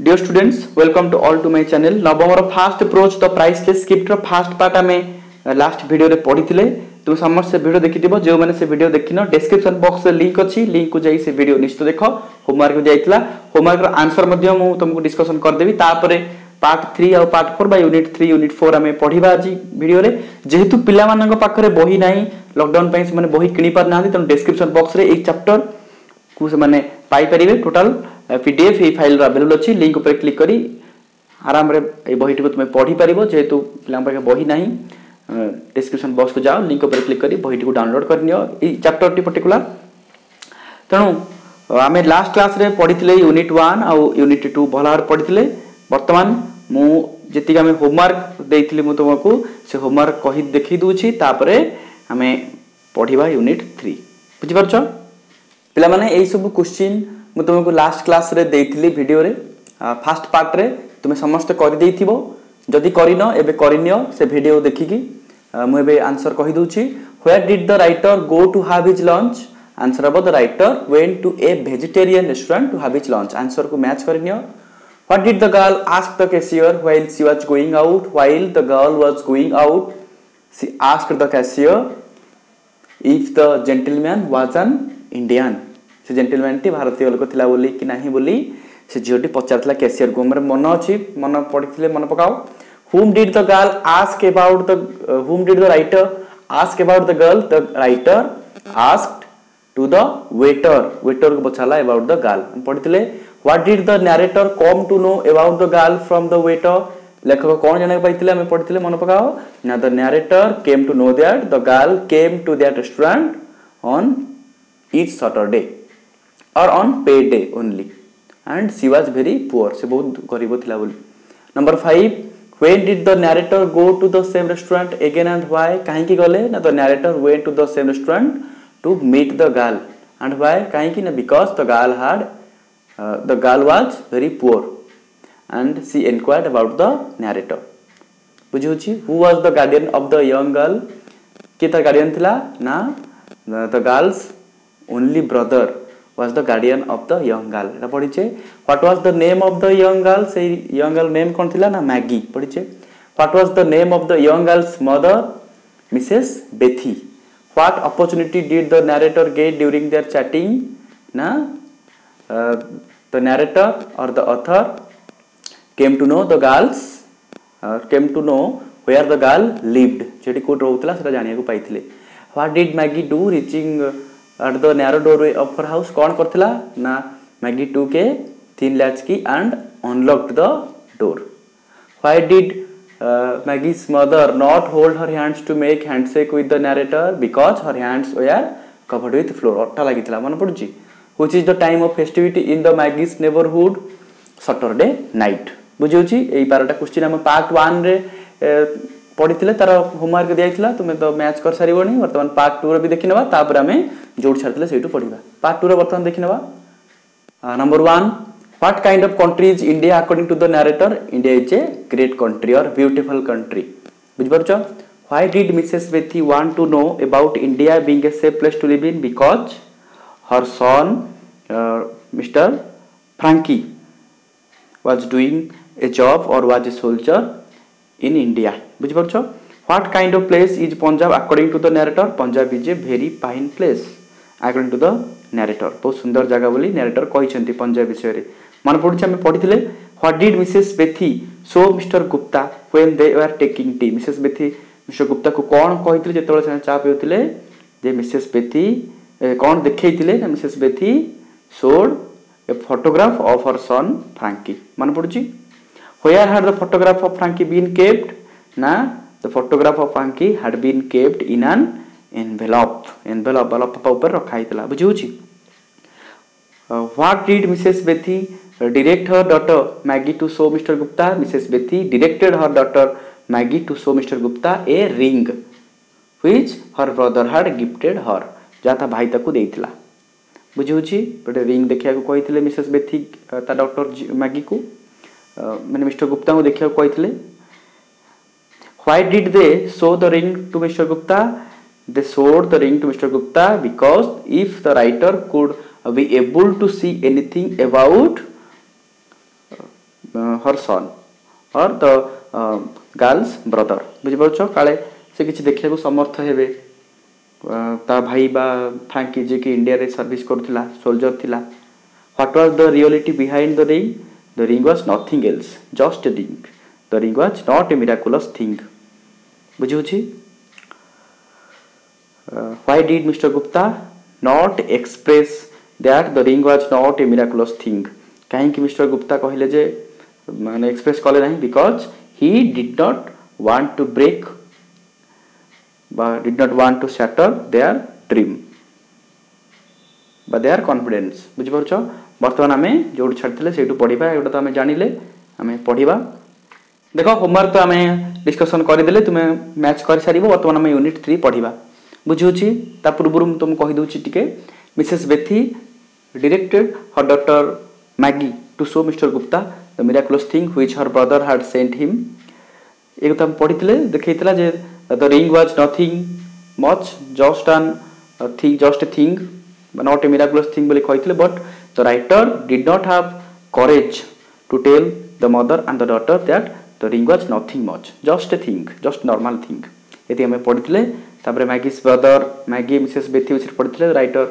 Dear students welcome to all to my channel नवमर fast approach the price less scripture fast part आम last video पढ़ी तुम समस्त भिड देखिथ जो मैंने से भिड देखिन डेस्क्रिप्सन बक्स लिंक अच्छी लिंक को जाई से भिड निश्चित देख होमवर्क जाइला होमवर्क आंसर तुमको डिस्कसन करदेवी तापर पार्ट थ्री आ पार्ट फोर बा यूनिट थ्री यूनिट फोर आम पढ़ा आज भिडियो जेहेतु पाला पाखे बही ना लकडाउन से बही कि तेणु डेस्क्रिप्सन बक्स एक चैप्टर को से पाइपर टोटाल পিডিএফ এই ফাইলর আভেলেবল অছি লিঙ্ক উপরে ক্লিক করে আরামে এই বইটিকে তুমি পড়ি পারিব যেহেতু পিলাঙ্ক পাখে বই না ডিসক্রিপশন বক্সকে যাও লিঙ্ক উপরে ক্লিক করে বইটিকে ডাউনলোড করে নিও এই চ্যাপ্টরটি পর্টিকুলার তেণু আমি লাস্ট ক্লাসে পড়িলে ইউনিট ওয়ান আউ ইউনিট টু ভাল ভাবে পড়িলে বর্তমান মু যেতিকি আমি হোমওয়ার্ক দিয়েছিলি মু তোমাকে সে হোমওয়ার্ক কহি দেখি দেছি তাপরে আমি পড়া ইউনিট থ্রি বুঝিপারছ পিলা মানে এইসব কোশ্চিন तुमको लास्ट क्लास रे देखी भिडियो फास्ट पार्ट्रे तुम्हें समस्त करदि करन एवं करनि से भिडियो देखिकी मुझे answer कहीदे where did the writer go to have his lunch answer hmm the writer went to a vegetarian restaurant to have his lunch answer को मैच करनि what did the girl ask the cashier while she was going out while the girl was going out she ask the cashier if the gentleman was an Indian ସେ ଜେଣ୍ଟଲମ୍ୟାନ୍ଟି ଭାରତୀୟ ଲୋକ ଥିଲା ବୋଲି କି ନାହିଁ ବୋଲି ସେ ଝିଅଟି ପଚାରିଥିଲା କ୍ୟାସିୟରକୁ ମୋର ମନେ ଅଛି ମନେ ପଡ଼ିଥିଲେ ମନେ ପକାଅ whom did the girl ask about the uh, whom did the writer ask about the girl the writer asked to the waiter waiter को पूछाला about the girl पढ़िथिले what did the narrator come to know about the girl from the waiter लेखक कौन जाना पाई आम पढ़ी मन पकाओ ना the narrator came to know that the girl came to that restaurant on each Saturday और on pay day only and she was very poor से बहुत गरीब थिला बोली number five when did the narrator go to the same restaurant again and why काହିंकी गले ना the narrator went to the same restaurant to meet the girl and why काहिंकी ना because the girl had uh, the girl was very poor and she inquired about the narrator बुझी होची who was the guardian of the young girl के तर guardian थिला ना the girl's only brother was the guardian of the young girl ये पढ़ीचे what was the name of the young girl से young girl name कौन थी ना Maggie पढ़ीचे what was the name of the young girls mother Mrs Bethy what opportunity did the narrator get during their chatting ना the narrator और the other came to know the girls came to know where are the girl lived जो कौट रोला जानवाक पाई what did Maggie do reaching at the narrow doorway of her house कौन करथिला ना Maggie took तीन latch key and unlocked the door why did Maggie's mother not hold her hands to make handshake with the narrator because her hands are covered with flour अट्टा लगी मन पड़ी which is the time of festivity in the Maggie's neighbourhood Saturday night बुझे यही पारा question आम part one पढ़ी तार homework दिखाई तुम तो मैच कर सारे बर्तमान पार्ट टूर भी देखने तापर आम जो छाड़ी से पढ़ा पार्ट टूर बर्तमान देखने number one what kind of country is India according to the narrator India is a great country और ब्यूटीफुल कंट्री बुझिपार why did Mrs bethy want to know about India being a safe place to live in because her son Mr Frankie was was a a और was a a in India বুঝিপারছ what kind of place is Punjab according to the narrator Punjab is a very fine place according to the narrator বহু সুন্দর জায়গা বলে narrator কিন্তু পঞ্জাব বিষয়ে মনে পড়ছে আমি পড়িলে what did Mrs Bethy show Mr Gupta when they are taking tea Mrs Bethy Mr ଗୁପ୍ତାକୁ କ'ଣ କହିଥିଲେ ଯେତେବେଳେ ସେମାନେ ଚା ପିଉଥିଲେ ଯେ ମିସେସ୍ ବେଥି କ'ଣ ଦେଖେଇଥିଲେ ନା Mrs Bethy showed a photograph of her son Frankie ମନେ ପଡ଼ୁଛି where had the photograph of Frankie been kept ना the photograph of Frankie had been kept in an envelope envelope लफापा रखाई थी बुझे what did Mrs Bethy direct her daughter Maggie to show Mr Gupta Mrs Bethy directed her daughter Maggie to show Mr Gupta a ring which her brother had gifted her जहाँ ता भाई ताक बुझे गोटे ring को कही Mrs Bethy daughter Maggie को मैंने मिस्टर गुप्ता को को कही Why did they show the ring to Mr. Gupta? They showed the ring to Mr. Gupta because if the writer could be able to see anything about uh, her son or the uh, girl's brother বুঝিপারছ কালে সে কিছু দেখিବାକୁ সমর্থ হেবে ତା ଭାଇ ବା Frankie ଯିଏକି ଇଣ୍ଡିଆରେ service କରୁଥିଲା soldier ଥିଲା what was the reality behind the ring the ring was nothing else just ring the ring was not a miraculous thing बुझे why did Mr Gupta not express that the ring was not a miraculous thing कहीं Mr Gupta कहले जे मैंने express कले ना because he did not want to break did not want to shatter their dream they are confidence बुझिपार बर्तमान आम जो छाड़ी से पढ़ा एक जान लें पढ़ा देख होमवर्क तो आम डिस्कसन करदे तुम मैच कर सार बर्तमान आम यूनिट थ्री पढ़ा बुझे पूर्व तुमको कहीदे T Mrs Bethy directed her doctor Maggie to show Mr Gupta the miraculous thing which her brother had sent him एक पढ़ी जे the ring was nothing much just an thing just a thing not a miraculous thing but the writer did not have courage to tell the mother and the daughter that तो ring was nothing much just a thing just normal thing ये आम पढ़ी तापर Maggie's brother Maggie Mrs Bethy विषय पढ़ी writer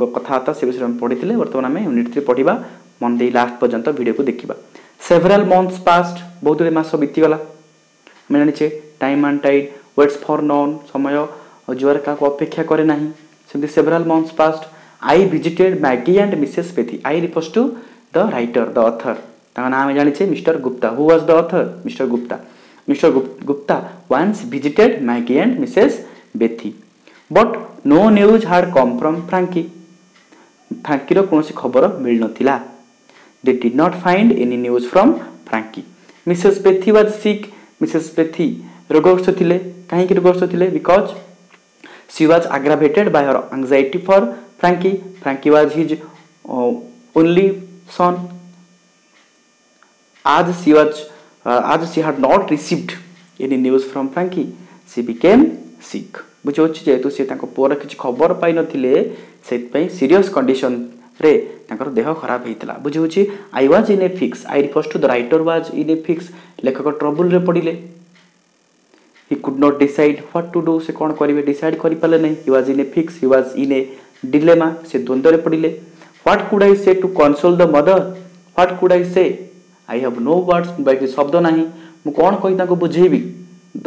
कथबार्ता से विषय पढ़ी बर्तमान आम यूनिट थ्री पढ़ा मन दे लास्ट पर्यटन भिड को देखा सेभराल मंथ्स पास्ट बहुत गुड़े मस बीतीगला आम जाचे time and tide waits for none समय जुआर क्या अपेक्षा कैना सेभराल सेमती months passed I visited Maggie and Mrs Bethy I refers to the writer the author ତାଙ୍କ ନାଁ ଆମେ ଜାଣିଛେ Mr Gupta who was the author Mr Gupta Mr Gupta once visited Maggie and Mrs Bethy but no news had come from Frankie ଫ୍ରାଙ୍କିର କୌଣସି ଖବର ମିଳିନଥିଲା they did not find any news from Frankie Mrs Bethy was sick Mrs Bethy ରୋଗଗ୍ରସ୍ତ ଥିଲେ କାହିଁକି ରୋଗଗ୍ରସ୍ତ ଥିଲେ because she was aggravated by her anxiety for Frankie Frankie was his only son As she, was, uh, as she had not received any news from Frankie, she became sick. ବୁଝିହେଉଛି ଯେହେତୁ ସେ ତାଙ୍କ ପୁଅର କିଛି ଖବର ପାଇନଥିଲେ ସେଥିପାଇଁ ସିରିୟସ୍ କଣ୍ଡିସନ୍ରେ ତାଙ୍କର ଦେହ ଖରାପ ହେଇଥିଲା ବୁଝିହେଉଛି I was in a fix I refers to the writer was in a fix ଲେଖକ ଟ୍ରବୁଲ୍ରେ ପଡ଼ିଲେ he could not decide what to do ସେ କ'ଣ କରିବେ ଡିସାଇଡ୍ କରିପାରିଲେ ନାହିଁ he was in a fix he was in a dilemma ସେ ଦ୍ୱନ୍ଦ୍ୱରେ ପଡ଼ିଲେ what could I say to console the mother what could I say I have no words बाकी शब्द ना मुझे बुझेबी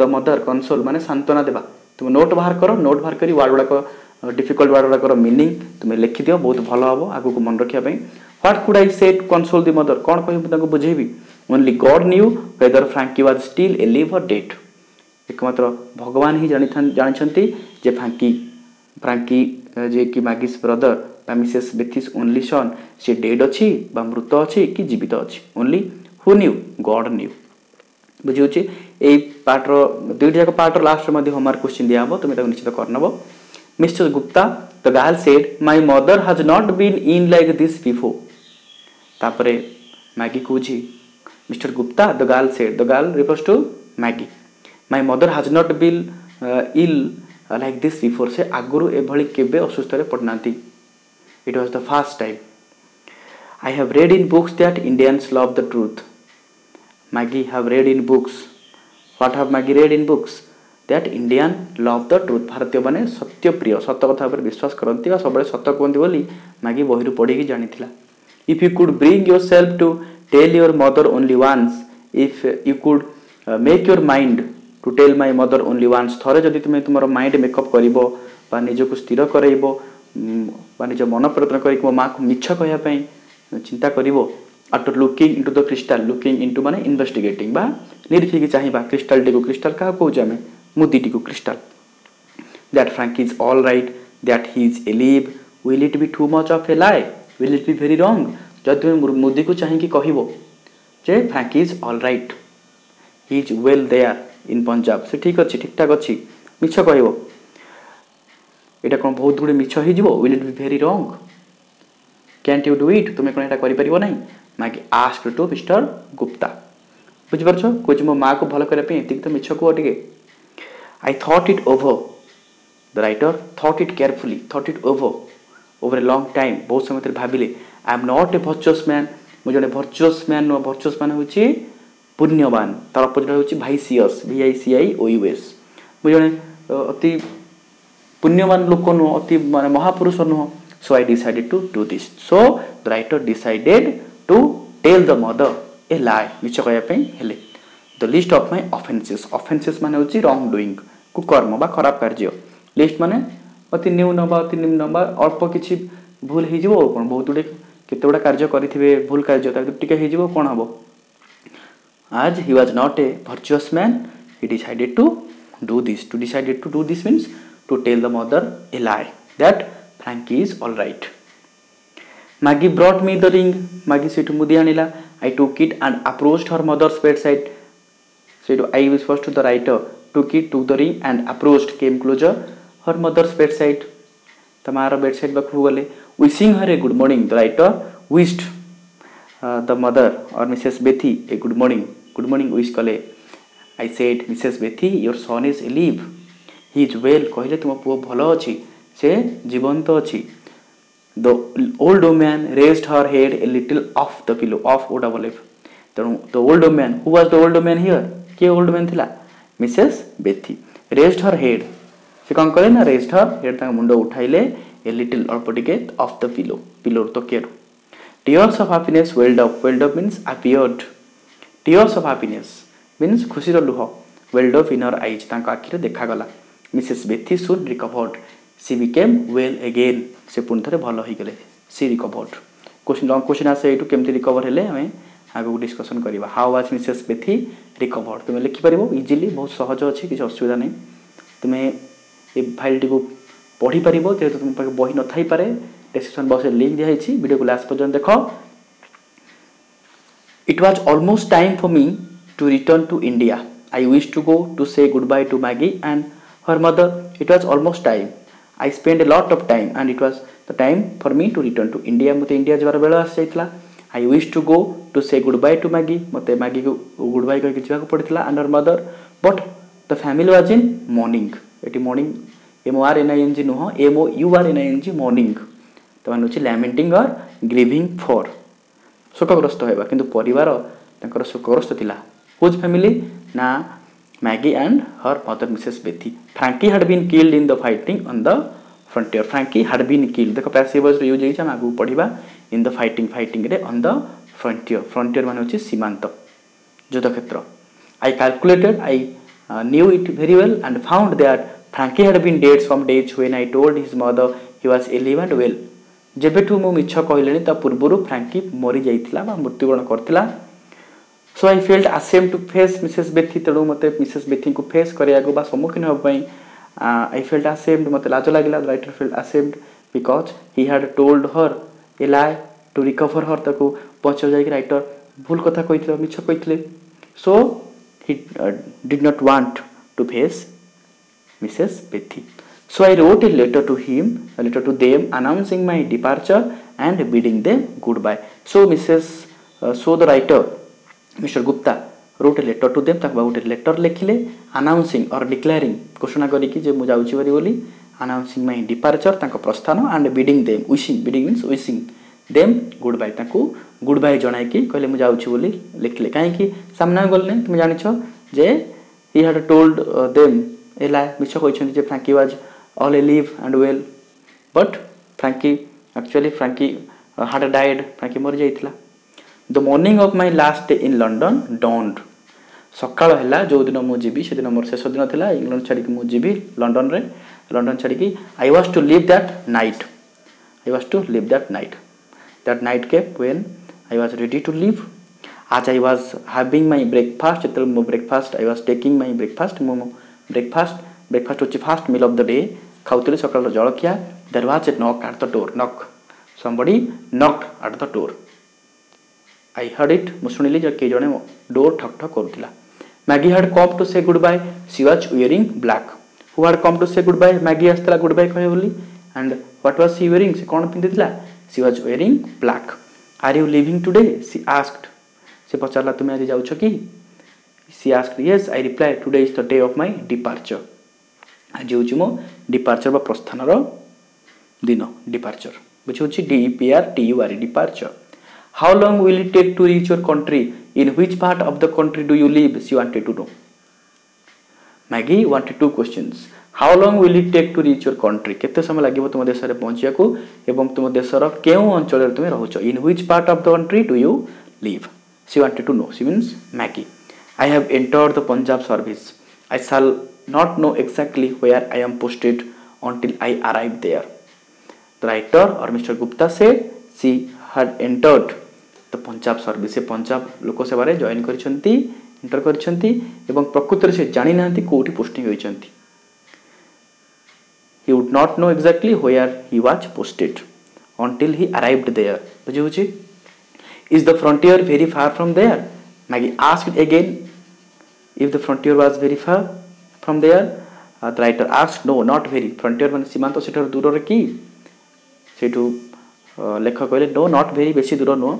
द मदर कनसोल मैंने सांत्वना देवा तुम नोट बाहर कर नोट बाहर कर वार्ड गुड़ाक डिफिकल्ट वार्ड गुड़ाक मिनिंग तुम लिखिद बहुत भल हम आगे मन रखा what could I say console the mother कौन कह बुझेबी only God knew whether Frankie was still alive or dead एकम्र भगवान ही जानते फ्रांकी फ्रांकी ଯେ କି ମାଗିସ୍ ବ୍ରଦର ବା ମିସେସ୍ ବେଥିସ୍ ଓନ୍ଲି ସନ୍ ସେ ଡେଡ୍ ଅଛି ବା ମୃତ ଅଛି କି ଜୀବିତ ଅଛି only who knew God knew ବୁଝିହେଉଛି ଏଇ ପାର୍ଟର ଦୁଇଟି ଯାକ ପାର୍ଟର ଲାଷ୍ଟରେ ମଧ୍ୟ ହୋମୱାର୍କ କ୍ୱେଶ୍ଚିନ୍ ଦିଆହେବ ତୁମେ ତାକୁ ନିଶ୍ଚିତ କରିନେବ Mr Gupta the girl said my mother has not been in like this before ତାପରେ ମ୍ୟାଗି କହୁଛି Mr Gupta the girl said the girl refers to Maggie my mother has not been ill like this before से आगुरी एभली केवे असुस्थ पड़ना it was the first time I have read in books that Indians love the truth Maggie have read in books what have Maggie read in books that Indian love the truth भारतीय मैंने सत्य प्रिय सतकथ विश्वास करती सब सत कहते Maggie बहर पढ़ी जानी if you could bring yourself to tell your mother only once if you could make your mind to tell my mother only once ଥରେ ଯଦି ତୁମେ ତୁମର ମାଇଣ୍ଡ ମେକଅପ୍ କରିବ ବା ନିଜକୁ ସ୍ଥିର କରାଇବ ବା ନିଜ ମନ ପ୍ରୟତ୍ନ କରିକି ମୋ ମାଆକୁ ମିଛ କହିବା ପାଇଁ ଚିନ୍ତା କରିବ after looking into the crystal looking into ମାନେ ଇନଭେଷ୍ଟିଗେଟିଂ ବା ନିରୀକ୍ଷିକି ଚାହିଁବା କ୍ରିଷ୍ଟାଲଟିକୁ କ୍ରିଷ୍ଟାଲ କାହାକୁ କହୁଛେ ଆମେ ମୁଦିଟିକୁ crystal that Frank is all right that he is alive will it be too much of a lie will it B very wrong ଯଦି ତୁମେ ମୁଦିକୁ ଚାହିଁକି କହିବ ଯେ Frank is all right he is well there in Punjab ସେ ଠିକ୍ ଅଛି ଠିକ୍ଠାକ୍ ଅଛି ମିଛ କହିବ এটা କ'ଣ ବହୁତ ଗୁଡ଼ିଏ ମିଛ ହେଇଯିବ will it be very wrong can't you do it ତୁମେ କ'ଣ ଏଇଟା କରିପାରିବ ନାହିଁ ମାଗି ଆସ୍କ ଟୁ ମିଷ୍ଟର ଗୁପ୍ତା ବୁଝିପାରୁଛ କହୁଛି ମୋ ମାଆକୁ ଭଲ କରିବା ପାଇଁ ଏତିକି ତ ମିଛ କୁହ ଟିକେ I thought it over the writer thought it carefully thought it over over a long time ବହୁତ ସମୟ ଭିତରେ ଭାବିଲେ I am not a virtuous man ମୁଁ ଜଣେ ଭର୍ଚୁଅସ୍ ମ୍ୟାନ୍ ନୁହଁ ଭର୍ଚୁଅସ୍ ମ୍ୟାନ୍ ହେଉଛି ପୁଣ୍ୟବାନ ତାର ଅପୋଜିଟ୍ ହେଉଛି vicious V I C I O U S ମୁଁ ଜଣେ ଅତି ପୁଣ୍ୟବାନ ଲୋକ ନୁହଁ ଅତି ମାନେ ମହାପୁରୁଷ ନୁହଁ so I decided to do this so the writer decided to tell the mother a lie ମିଛ କହିବା ପାଇଁ ହେଲେ the list of my offences offences ମାନେ ହେଉଛି ରଙ୍ଗ ଡୁଇଂ କୁକର୍ମ ବା ଖରାପ କାର୍ଯ୍ୟ ଲିଷ୍ଟ ମାନେ ଅତି ନ୍ୟୁନ ବା ଅତି ନିମ୍ନ ବା ଅଳ୍ପ କିଛି ଭୁଲ ହେଇଯିବ ଆଉ କ'ଣ ବହୁତ ଗୁଡ଼ିଏ କେତେ ଗୁଡ଼ା କାର୍ଯ୍ୟ କରିଥିବେ ଭୁଲ କାର୍ଯ୍ୟ ତା ଭିତରୁ ଟିକେ ହେଇଯିବ କ'ଣ ହେବ as he was not a virtuous man he decided to do this to decided to do this means to tell the mother a lie that Frankie is all right Maggie brought me the ring Maggie said to Mudyanila I took it and approached her mother's bedside said I refers to the writer took it took the ring and approached came closer her mother's bedside तमारा bedside पाखु गले wishing her a good morning the writer wished the mother और Mrs Bethy a good morning good morning wish कले I said Mrs Bethy your son is live he is well कहले तुम पुओ भल अच्छी से जीवंत अच्छी the old woman raised her head a little off the pillow off O double F तेणु the old woman who was the old woman here किए ओल्ड ओमैन थी Mrs Bethy raised her head से कौन कले ना raised her head तक मुंड उठाइले ए लिटिल अल्प टिके अफ द पिलो पिलोर तकिए tears of happiness welled up welled up means appeared tears of happiness means ଖୁସିର ଲୁହ welled up in her eyes ତାଙ୍କ ଆଖିରେ ଦେଖାଗଲା Mrs Bethy soon recovered she became well again ସେ ପୁଣି ଥରେ ଭଲ ହେଇଗଲେ she recovered question long question ଆସେ ଏଇଠୁ କେମିତି ରିକଭର୍ ହେଲେ ଆମେ ଆଗକୁ ଡିସ୍କସନ୍ କରିବା how was Mrs Bethy recovered ତୁମେ ଲେଖିପାରିବ ଇଜିଲି ବହୁତ ସହଜ ଅଛି କିଛି ଅସୁବିଧା ନାହିଁ ତୁମେ ଏ ଫାଇଲ୍ଟିକୁ ପଢ଼ିପାରିବ ଯେହେତୁ ତୁମ ପାଖେ ବହି ନଥାଇପାରେ ଡେସ୍କ୍ରିପ୍ସନ୍ ବକ୍ସରେ ଲିଙ୍କ୍ ଦିଆହେଇଛି ଭିଡ଼ିଓକୁ ଲାଷ୍ଟ ପର୍ଯ୍ୟନ୍ତ ଦେଖ It was almost time for me to return to India. I wished to go to say goodbye to Maggie and her mother. It was almost time. I spent a lot of time and it was the time for me to return to India. I wished to go to say goodbye to Maggie. ମୋତେ goodbye and her mother. But the family was in morning. ଏଠି morning M O R N I N तो मान हूँ लैमेटिंग शोकग्रस्त होगा कि पर शोकग्रस्त थी हूज फैमिली ना Maggie and her mother Mrs Bethy Frankie had been killed in the fighting on the frontier Frankie had been killed देख पैसेवर्स यूज होगी आगे पढ़ा in the fight fighting on the frontier frontier मान हूँ सीमांत युद्ध क्षेत्र I calculated I knew it very well and found that Frankie had been dead from days when I told his mother he was एलिवेंट well ଯେବେଠୁ ମୁଁ ମିଛ କହିଲିଣି ତା ପୂର୍ବରୁ ଫ୍ରାଙ୍କି ମରିଯାଇଥିଲା ବା ମୃତ୍ୟୁବରଣ କରିଥିଲା so I felt ashamed to face Mrs Bethy ତେଣୁ ମୋତେ ମିସେସ୍ ବେଥିଙ୍କୁ ଫେସ୍ କରିବାକୁ ବା ସମ୍ମୁଖୀନ ହେବା ପାଇଁ ଆଇ ଫିଲ୍ଡ ଆସେମ୍ଡ ମୋତେ ଲାଜ ଲାଗିଲା writer felt ashamed because he had told her a lie to recover her ତାକୁ ପଛରେ ଯାଇକି ରାଇଟର୍ ଭୁଲ କଥା କହିଥିଲେ ମିଛ କହିଥିଲେ so he did not want to face Mrs Bethy So I wrote a letter to him, a letter to them announcing my departure and bidding them goodbye. So Mrs. Uh, so the writer, Mr. Gupta, wrote a letter to them, ତାକୁ ବା ଗୋଟେ letter ଲେଖିଲେ announcing or declaring ଘୋଷଣା କରିକି ଯେ ମୁଁ ଯାଉଛି ବୋଲି announcing my departure ତାଙ୍କ ପ୍ରସ୍ଥାନ and bidding them, wishing, bidding means wishing them goodbye ତାଙ୍କୁ ଗୁଡ଼ ବାଏ ଜଣାଇକି କହିଲେ ମୁଁ ଯାଉଛି ବୋଲି ଲେଖିଲେ तुम ସାମ୍ନାକୁ ଗଲେ ତୁମେ ଜାଣିଛ ଯେ ଇ ହ୍ୟାଡ଼ ଟୋଲ୍ଡ ଦେମ୍ ହେଲା ମିଛ କହିଛନ୍ତି ଯେ Frankie was all alive and well but frankie actually frankie had died frankie मर जाइथिला the morning of my last day in London जो दिन मुझे ଯେଉଁଦିନ से दिन मोर शेष दिन थी इंग्लैंड छाड़ी ଛାଡ଼ିକି ମୁଁ ଯିବି ଲଣ୍ଡନରେ ଲଣ୍ଡନ ଛାଡ଼ିକି I was to leave that night I was to leave that night that night cap when I was ready to leave आज I was having my breakfast जो breakfast I was taking my breakfast मो breakfast breakfast हूँ first meal of the day खाऊ सकाल जलखिया देर was ए नक at the door knock somebody knock at the door I heard it मुझे जो कई जन डोर ठक ठक कर Maggie had come to say goodbye she was wearing black who had come to say goodbye Maggie आसाला goodbye कह and what was she wearing से कौन पिंधि she was wearing black are you leaving today she asked से पचारा तुम्हें आज जाऊ कि she asked yes I reply today is the day of my departure ଆଜି ହେଉଛି ମୋ ଡିପାର୍ଚର ବା ପ୍ରସ୍ଥାନର ଦିନ ଡିପାର୍ଚର which ହେଉଛି D-E-P-R-T-U-R-E, departure. How long will it take to reach your country? In which part of the country do you live? She wanted to know. Maggie wanted two questions. How long will it take to reach your country? କେତେ ସମୟ ଲାଗିବ ତୁମ ଦେଶରେ ପହଞ୍ଚିବାକୁ ଏବଂ ତୁମ ଦେଶର କେଉଁ ଅଞ୍ଚଳରେ ତୁମେ ରହୁଛ? In which part of the country do you live? She wanted to know. She means Maggie. I have entered the Punjab service. I shall not know exactly where I am posted until I arrive there. The writer or Mr. Gupta said she had entered the Punjab service. ସେ ପଞ୍ଜାବ ଲୋକସେବାରେ join କରିଛନ୍ତି enter କରିଛନ୍ତି ଏବଂ ପ୍ରକୃତରେ ସେ ଜାଣିନାହାନ୍ତି କେଉଁଠି posting ହୋଇଛନ୍ତି he would not know exactly where he was posted until he arrived there. Bujuji, is the frontier very far from there? Maggie asked again if the frontier was very far from there uh, the writer asked no not very frontier মানে সীমান্ত সেটার দূররে কি সেটু লেখক কইলে no not very বেশি দূর no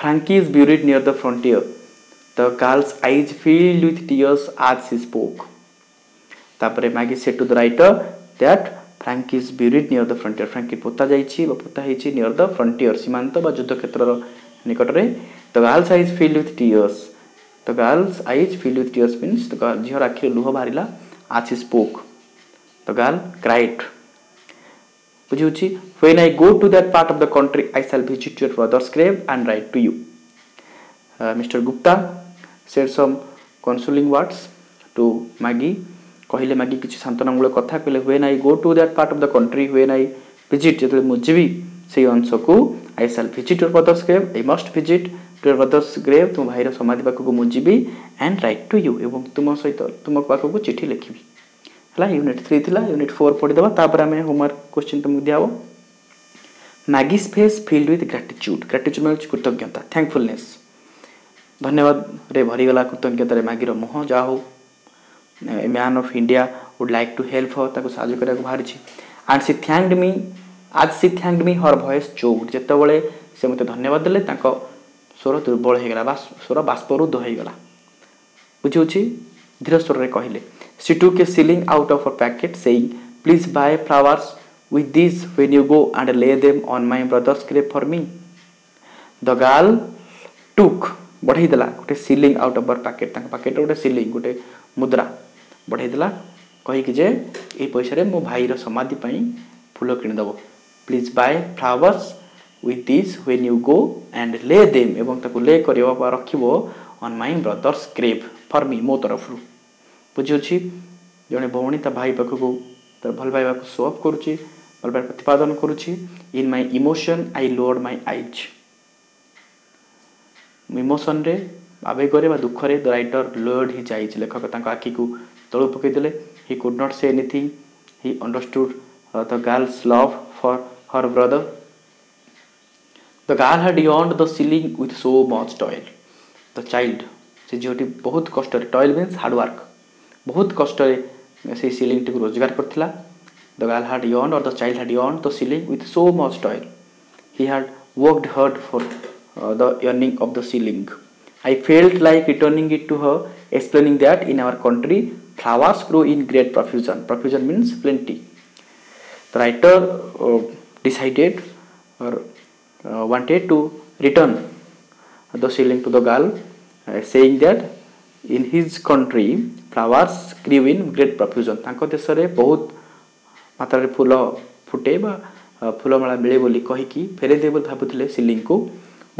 Frankie is buried near the frontier the girl's eyes filled with tears as she spoke তারপরে Maggie said to the writer that Frankie is buried near the frontier Frankie পোতা যাইছি বা পোতা হয়েছি near the frontier সীমান্ত বা যুদ্ধক্ষেত্রর নিকটরে the girl's eyes filled with tears The girl's eyes filled with tearspins. The girl, ଝିଅର ଆଖିରୁ ଲୁହ ବାହାରିଲା as he spoke. The girl cried. ବୁଝିହେଉଛି when I go to that part of the country, I shall visit your brother's grave and write to you. Uh, Mr. Gupta said some consoling words to Maggie. କହିଲେ ମାଗି କିଛି ସାନ୍ତ୍ୱନାମୂଳକ କଥା କହିଲେ when I go to that part of the country when I visit ଯେତେବେଳେ ମୁଁ ଯିବି ସେଇ ଅଂଶକୁ I shall visit your brother's grave I must visit brother's grave तुम भाईर समाधि पाक को मुझी एंड रईट टू यू और तुम सहित तुम पाक को चिठी लिखी है यूनिट थ्री थी यूनिट फोर पढ़ीदेपर आम होमवर्क क्वेश्चन तुमको दिहब Maggie face filled with gratitude gratitude मैं कृतज्ञता थैंकफुलने धन्यवाद भरीगला कृतज्ञतार मैगर मुह जा man of India would like to help हाँ साजु करा बाहर एंड सी थैंक्ड मी आज सी थैंक्ड मी हर भयस चोड जिते से मतलब धन्यवाद देखा ସ୍ୱର ଦୁର୍ବଳ ହୋଇଗଲା ବା ସ୍ୱର ବାଷ୍ପରୁଦ୍ଧ ହୋଇଗଲା ବୁଝିହେଉଛି ଧୀର ସ୍ୱରରେ କହିଲେ she took a shilling out of her packet ସେଇ please buy flowers with these when you go and lay them on my brother's grave for me. The girl took बढ़ाई देला गोटे सिलिंग आउट अफ पैकेट तांका packet गोटे shilling गोटे मुद्रा बढ़ाई देला कहिक जे ए पैसा रे मो भाई रो समाधि पई फूल किनि दबो please buy flowers with this when you go and lay them এবং তাকে lay করিব বা রাখিব on my brother's grave for me ମୋ ତରଫରୁ ବୁଝିଅଛି ଜଣେ ଭଉଣୀ ତା ଭାଇ ପାଖକୁ ତାର ଭଲ ପାଇବାକୁ ସୋ ଅଫ୍ କରୁଛି ଭଲ ପାଇବା ପ୍ରତିପାଦନ କରୁଛି in my emotion I lowered my eyes ଇମୋସନ୍ରେ ଆବେଗରେ ବା ଦୁଃଖରେ ଦ ରାଇଟର୍ ଲୋଡ୍ ହି ଯାଇଛି ଲେଖକ ତାଙ୍କ ଆଖିକୁ ତଳୁ ପକାଇଦେଲେ he could not say anything he understood the girl's love for her brother The girl had yawned the ceiling with so much toil. The child, ସେ ଝିଅଟି ବହୁତ କଷ୍ଟରେ ଟଏଲ୍ ମିନ୍ସ ହାର୍ଡ଼ୱାର୍କ ବହୁତ କଷ୍ଟରେ ସେଇ ସିଲିଂଟିକୁ ରୋଜଗାର କରିଥିଲା the girl had earn or the child had earn the shilling with so much toil he had worked hard for the earning of the shilling I felt like returning it to her explaining that in our country flowers grow in great profusion profusion means plenty the writer decided or wanted to return the shilling to the girl, saying that in his country flowers grew in great profusion. ତାଙ୍କ ଦେଶରେ ବହୁତ ମାତ୍ରାରେ ଫୁଲ ଫୁଟେ ବା ଫୁଲମାଳା ମିଳେ ବୋଲି କହିକି ଫେରେଇ ଦେବେ ବୋଲି ଭାବୁଥିଲେ ସିଲିଂକୁ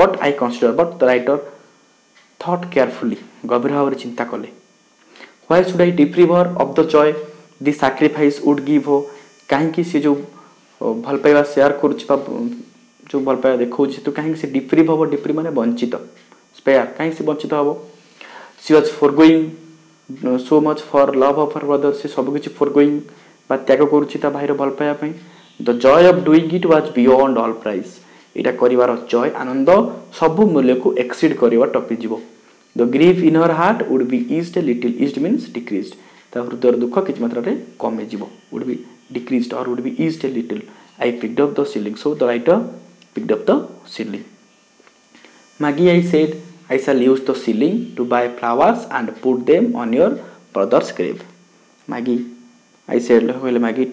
but I consider but the writer thought carefully ଗଭୀର ଭାବରେ ଚିନ୍ତା କଲେ why should I deprive her of the joy the sacrifice would give ହୋ କାହିଁକି ସେ ଯେଉଁ ଭଲ ପାଇବା ସେୟାର କରୁଛି ବା जो भल पाया देखा तो कहीं से डिप्रिव हम डिप्रिव मैंने वंचित स्पेयर कहीं से वंचित हे she was forgoing so much for love of her brother she सबकि forgoing त्याग कर भाईर भल पायापी the joy of doing it was beyond all price यहाँ कर जय आनंद सब मूल्य को एक्सीड कर टपिज the grief in her heart would be eased little eased means decrease हृदय दुख कि मात्रा में कमेज वुड बी डिक्रिज और would be eased little I picked up the ceiling so the writer picked up the seedling. Maggie, I said, I shall use the seedling to buy flowers and put them on your brother's grave. Maggie, I said, well, Maggie,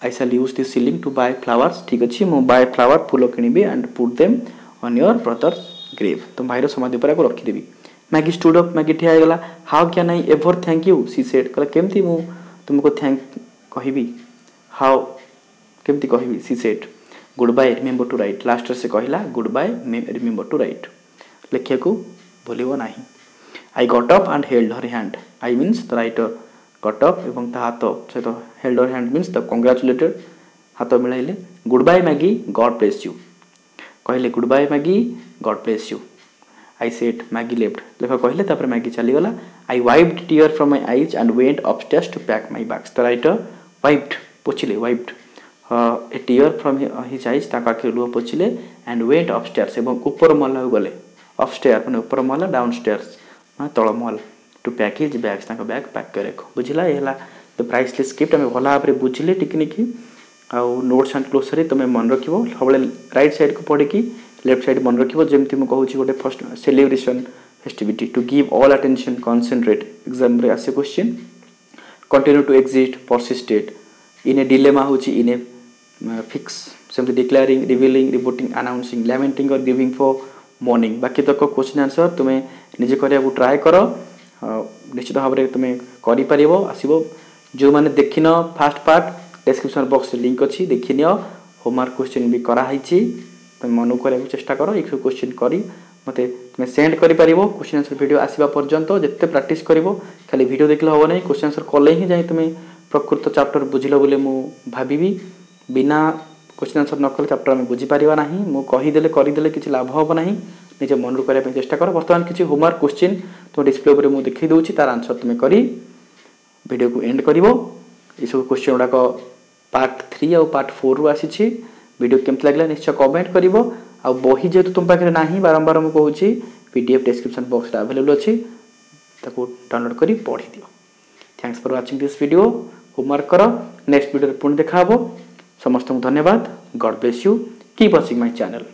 I shall use this seedling to buy flowers. ठीक अच्छी मु buy flower fool किणबी and put them on your brother's grave. तो भाईर समाधि पर आपको रखिदेवी Maggie stood up Maggie ठिया होगा हाउ क्या नाई ever thank you she said कहला केमती मु तुमको थैंक कहबी हाउ केमती कहबी she said goodbye remember to write last से कहला goodbye remember to write लिखा को भूल I got up held her hand I mean the writer got up हाथ सहित held her hand mean the congratulated हाथ मिले goodbye Maggie God bless you कहले goodbye Maggie God bless you I said Maggie left लेखा कहले Maggi चलीगला I wiped tear from my eyes and went off to pack my bags the writer wiped पोछले wiped a tear from his eyes ତାକାକି ଲୁହ ପୋଛିଲେ and went ଅପଷ୍ଟେୟାର୍ସ ଏବଂ ଉପର ମହଲାକୁ ଗଲେ ଅପଷ୍ଟେୟାର ମାନେ ଉପର ମହଲା ଡାଉନ୍ ଷ୍ଟେୟାର୍ସ ମାନେ ତଳ ମହଲା ଟୁ ପ୍ୟାକେଜ୍ ବ୍ୟାଗ୍ସ ତାଙ୍କ ବ୍ୟାଗ୍ ପ୍ୟାକ୍ କରି ରଖ ବୁଝିଲା ଏ ହେଲା ତ ପ୍ରାଇସ୍ ଲିଷ୍ଟ ସ୍କ୍ରିପ୍ଟ ଆମେ ଭଲ ଭାବରେ ବୁଝିଲେ ଟିକିନିକି ଆଉ ନୋଟ୍ସ ଆଣ୍ଡ କ୍ଲୋସରେ ତୁମେ ମନେ ରଖିବ ସବୁବେଳେ ରାଇଟ୍ ସାଇଡ଼୍କୁ ପଢ଼ିକି ଲେଫ୍ଟ ସାଇଡ଼୍ ମନେ ରଖିବ ଯେମିତି ମୁଁ କହୁଛି ଗୋଟେ first celebration festivity to give all attention concentrate ଏକ୍ଜାମ୍ରେ ଆସେ question continue to exist persistent in a dilemma ହେଉଛି in a fix simply declaring revealing reporting announcing lamenting or giving for morning বাকি তক কোশ্চিন আনসর তুমি নিজে করিয়া try কর নিশ্চিত ভাবে তুমি করিপারিব আসিব ଯେଉଁମାନେ ଦେଖିନ ଫାର୍ଷ୍ଟ ପାର୍ଟ ଡେସ୍କ୍ରିପସନ୍ ବକ୍ସରେ ଲିଙ୍କ୍ ଅଛି ଦେଖିନିଅ ହୋମୱାର୍କ କୋଶ୍ଚିନ୍ ବି କରାହେଇଛି ତୁମେ ମନକୁ କରିବାକୁ ଚେଷ୍ଟା କର ଏଇସବୁ କୋଶ୍ଚିନ୍ କରି ମୋତେ ତୁମେ ସେଣ୍ଡ କରିପାରିବ କୋଶ୍ଚିନ୍ ଆନ୍ସର୍ ଭିଡ଼ିଓ ଆସିବା ପର୍ଯ୍ୟନ୍ତ ଯେତେ ପ୍ରାକ୍ଟିସ୍ କରିବ ଖାଲି ଭିଡ଼ିଓ ଦେଖିଲେ ହେବ ନାହିଁ କୋଶ୍ଚିନ୍ ଆନ୍ସର୍ କଲେ ହିଁ ଯାଇ ତୁମେ ପ୍ରକୃତ ଚାପ୍ଟର ବୁଝିଲ ବୋଲି ମୁଁ ଭାବିବି ବିନା କ୍ୱେଶ୍ଚିନ୍ ଆନ୍ସର୍ ନ କଲେ ଚାପ୍ଟର ଆମେ ବୁଝିପାରିବା ନାହିଁ ମୁଁ କହିଦେଲେ କରିଦେଲେ କିଛି ଲାଭ ହେବ ନାହିଁ ନିଜ ମନରୁ କରିବା ପାଇଁ ଚେଷ୍ଟା କର ବର୍ତ୍ତମାନ କିଛି ହୋମୱାର୍କ କ୍ୱେଶ୍ଚିନ୍ ତୁମ ଡିସପ୍ଲେ ଉପରେ ମୁଁ ଦେଖାଇ ଦେଉଛି ତା'ର ଆନ୍ସର୍ ତୁମେ କରି ଭିଡ଼ିଓକୁ ଏଣ୍ଡ କରିବ ଏସବୁ କ୍ୱେଶ୍ଚିନ୍ ଗୁଡ଼ାକ ପାର୍ଟ ଥ୍ରୀ ଆଉ ପାର୍ଟ ଫୋର୍ରୁ ଆସିଛି ଭିଡ଼ିଓ କେମିତି ଲାଗିଲା ନିଶ୍ଚୟ କମେଣ୍ଟ କରିବ ଆଉ ବହି ଯେହେତୁ ତୁମ ପାଖରେ ନାହିଁ ବାରମ୍ବାର ମୁଁ କହୁଛି ପି ଡି ଏଫ୍ ଡେସ୍କ୍ରିପ୍ସନ୍ ବକ୍ସରେ ଆଭେଲେବଲ୍ ଅଛି ତାକୁ ଡାଉନଲୋଡ଼୍ କରି ପଢ଼ିଦିଅ thanks for watching this video homework କର ନେକ୍ସଟ ଭିଡ଼ିଓରେ ପୁଣି ଦେଖା ହେବ समस्तको धन्यवाद गड you keep watching my channel